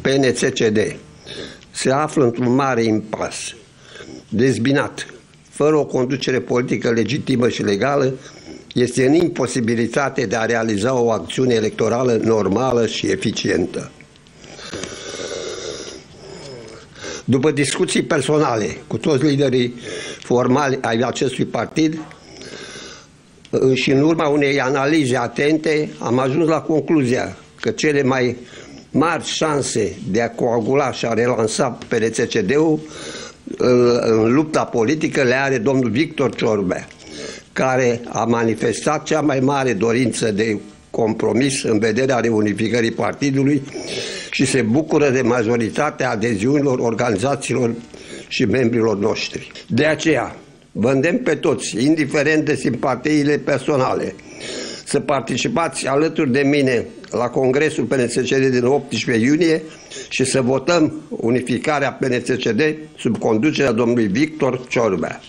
PNCCD se află într-un mare impas, dezbinat, fără o conducere politică legitimă și legală, este în imposibilitate de a realiza o acțiune electorală normală și eficientă. După discuții personale cu toți liderii formali ai acestui partid și în urma unei analize atente, am ajuns la concluzia că cele mai mari șanse de a coagula și a relansa PNCCD-ul în lupta politică le are domnul Victor Ciorbea, care a manifestat cea mai mare dorință de compromis în vederea reunificării partidului și se bucură de majoritatea adeziunilor organizațiilor și membrilor noștri. De aceea, vă îndemn pe toți, indiferent de simpatiile personale, să participați alături de mine la Congresul PNCCD din 18 iunie și să votăm unificarea PNCCD sub conducerea domnului Victor Ciorbea.